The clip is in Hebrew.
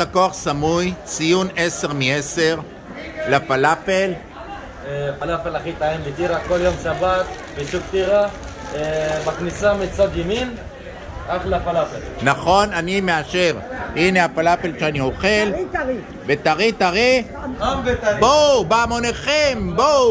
לקוח סמוי, ציון 10 מ-10 לפלאפל. אה, פלאפל הכי טעים בטירה כל יום שבת בשוק טירה אה, בכניסה מצד ימין אחלה פלאפל נכון, אני מאשר. הנה הפלאפל שאני אוכל. וטרי טרי. חם וטרי בואו, בהמוניכם, בואו.